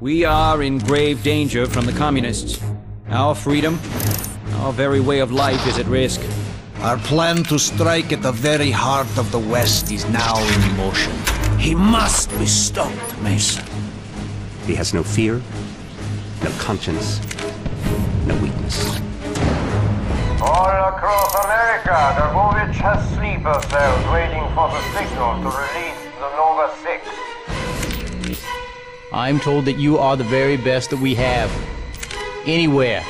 We are in grave danger from the communists. Our freedom, our very way of life is at risk. Our plan to strike at the very heart of the West is now in motion. He must be stopped, Mason. He has no fear, no conscience, no weakness. All across America, Dragovich has sleeper cells waiting for the signal to release the Nova 6. I'm told that you are the very best that we have. Anywhere.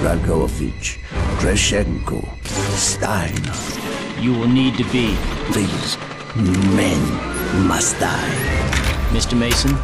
Dragovich, Kravchenko, Stein. You will need to be. These men must die. Mr. Mason,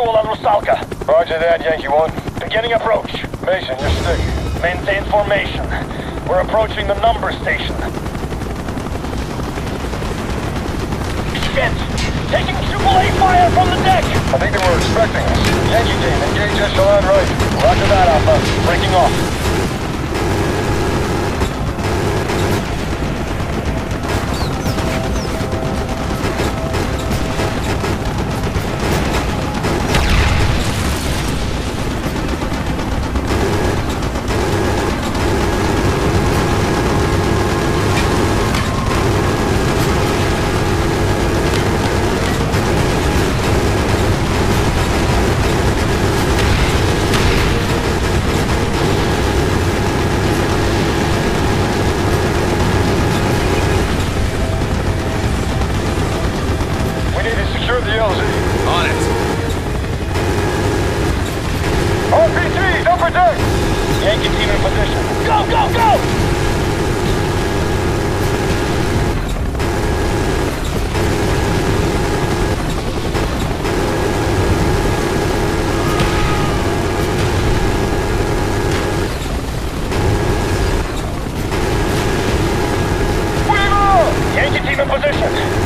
visual on Rusalka. Roger that, Yankee 1. Beginning approach. Mason, your stick. Maintain formation. We're approaching the number station. Shit! Taking triple A fire from the deck! I think they were expecting us. Yankee team, engage echelon right. Roger that, Alpha. Breaking off.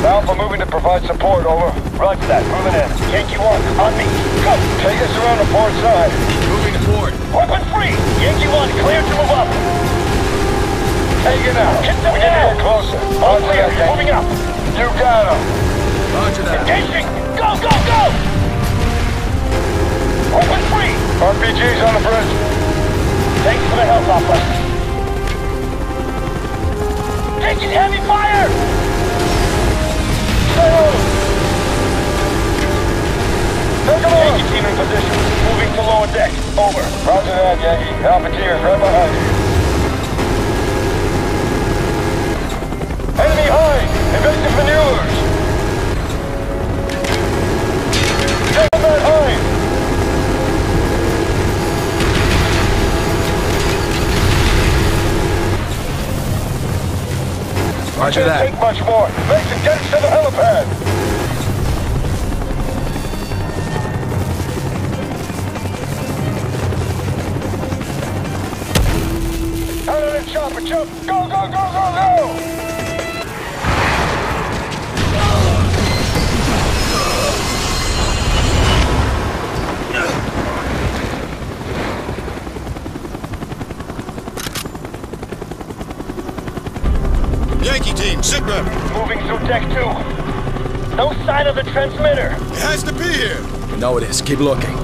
Alpha moving to provide support, over. Roger that. Moving in. Yankee 1, on me. Go! Take us around the port side. Moving to port. Weapon free! Yankee 1, clear to move up. Taking out. Get them we need to now. get closer. All clear. Yankee. Moving up. You got him. Roger that. Engaging! Go, go, go! Open free! RPGs on the bridge. Thanks for the help, Alpha. Taking heavy fire! Yankee team in position. Moving to lower deck. Over. Roger that, Yankee. Right behind you. Enemy high! Maneuvers! High! Roger Can't that. take much more. Mason, get us to the helipad! Out of the chopper, jump! Go, go, go, go, go! Yankee team, sit rep. Moving through deck two. No sign of the transmitter. It has to be here. You know it is. Keep looking.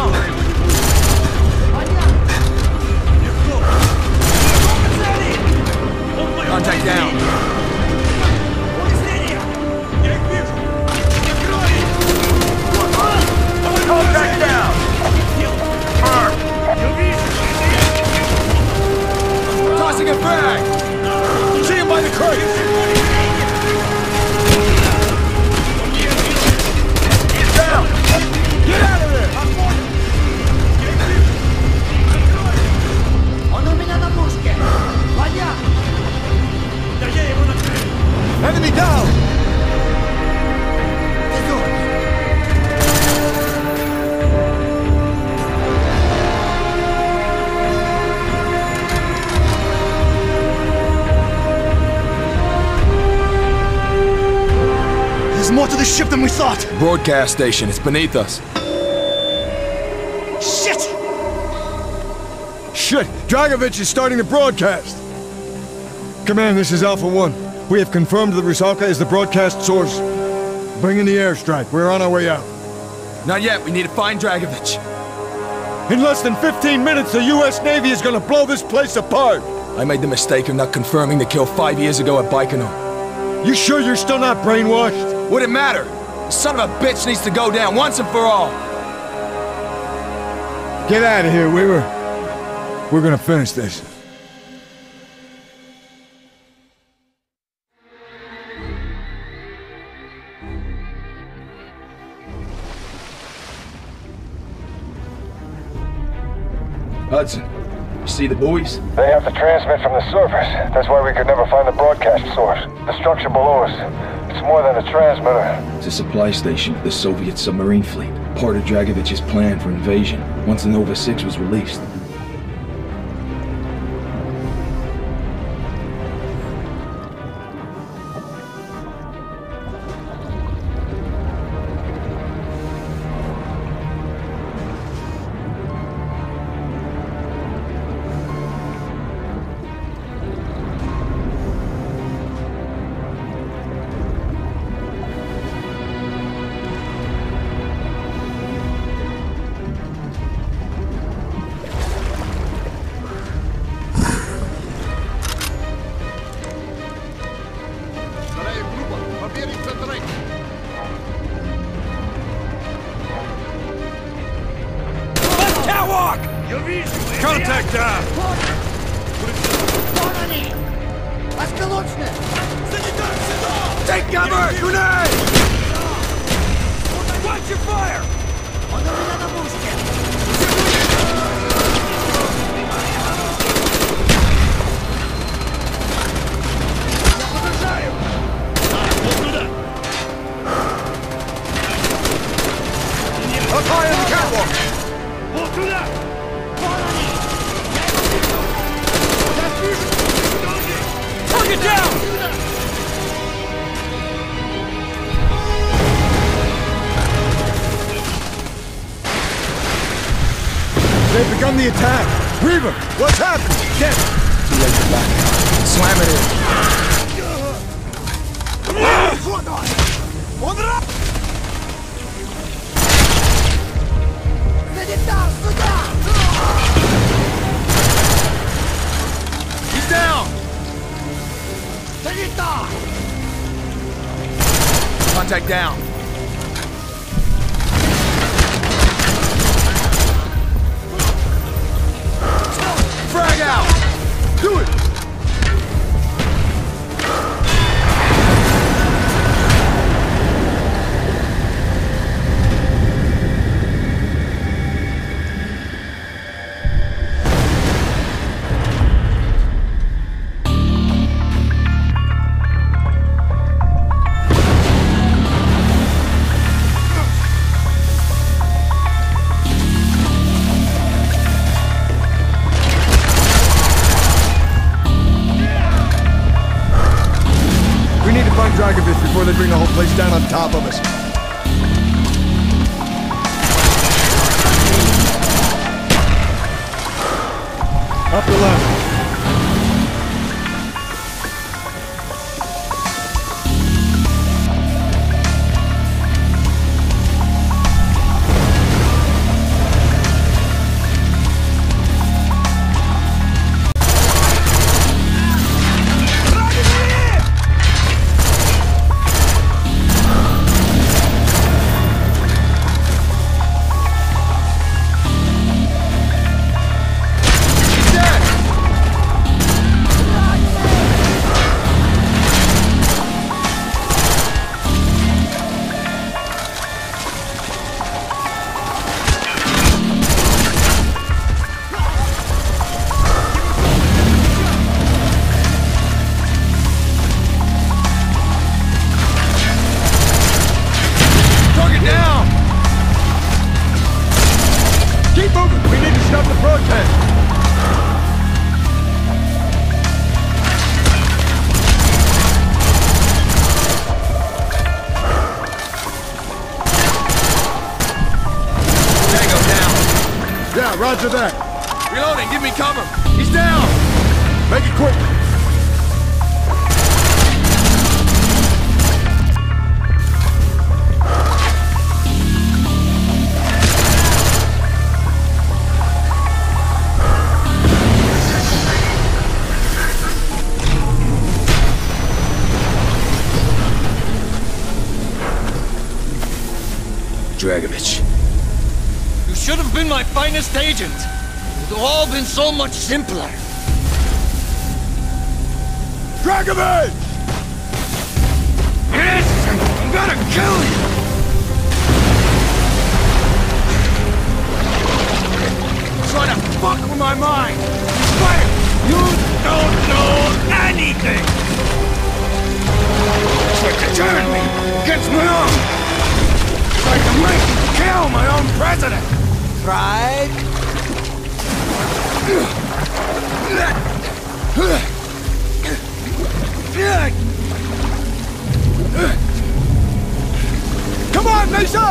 Enemy down! There's more to this ship than we thought! Broadcast station, it's beneath us. Shit! Shit! Dragovich is starting to broadcast! Command, this is Alpha 1. We have confirmed that Rusalka is the broadcast source. Bring in the airstrike. We're on our way out. Not yet, we need to find Dragovich. In less than 15 minutes, the U.S. Navy is gonna blow this place apart! I made the mistake of not confirming the kill five years ago at Baikonur. You sure you're still not brainwashed? Would it matter? The son of a bitch needs to go down once and for all. Get out of here, Weaver. We're gonna finish this. Hudson, you see the buoys? They have to transmit from the surface. That's why we could never find the broadcast source. The structure below us. It's more than a transmitter. It's a supply station for the Soviet submarine fleet, part of Dragovich's plan for invasion, once the Nova 6 was released. Contact down! Take cover! Grenade! Watch your fire! Up high on the catwalk! Down! They've begun the attack! Weaver, what's happening? Get too late to back. Slam it in. He's Contact down. Frag out! Do it! Bring the whole place down on top of us. Up the left. Roger that. Reloading, give me cover. He's down! Make it quick! Dragovich. Should have been my finest agent. It would have all been so much simpler. Dragovich! Yes! I'm gonna kill you! Trying to fuck with my mind! Fire! You don't know anything! Trying to turn me against my own! Trying to make me kill my own president! Right? Come on, Mason!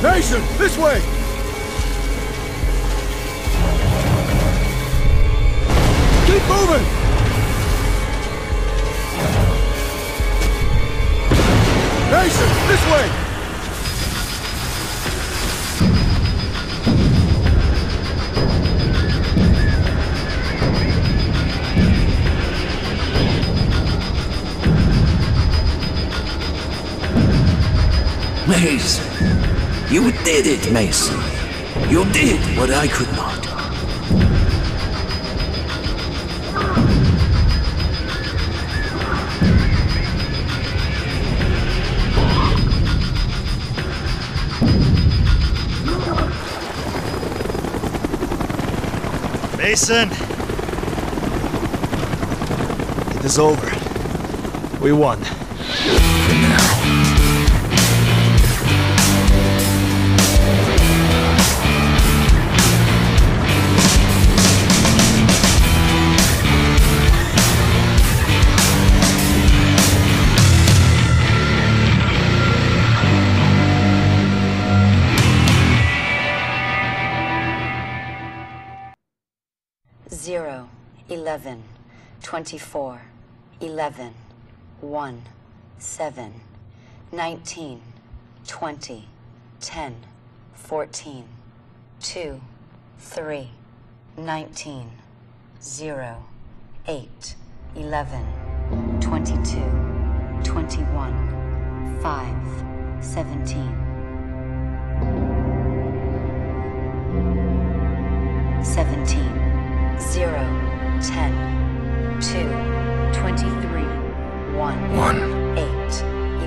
Mason, this way! Mason. You did it, Mason. You did what I could not. Mason! It is over. We won. 11, 24, 11, 1, 7, 19, 20, 10, 14, 2, 3, 19, 0, 8, 11, 22, 21, 5, 17, 17, 0, 10, 2, 23, 1, One. 8,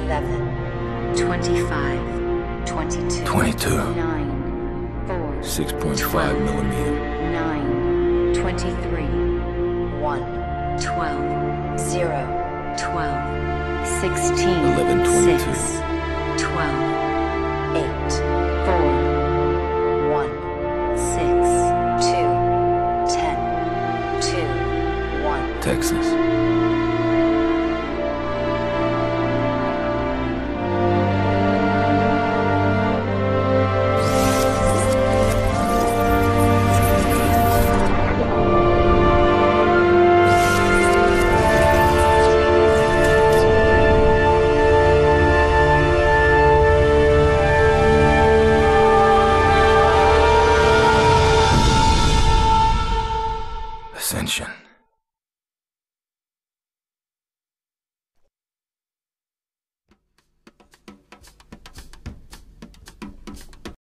11, 25, 22, 22. 9, 4, 6.5 millimeter. 9, 23, 1, 12, 0, 12, 16, 11, 22. 6, 12, 8, Texas.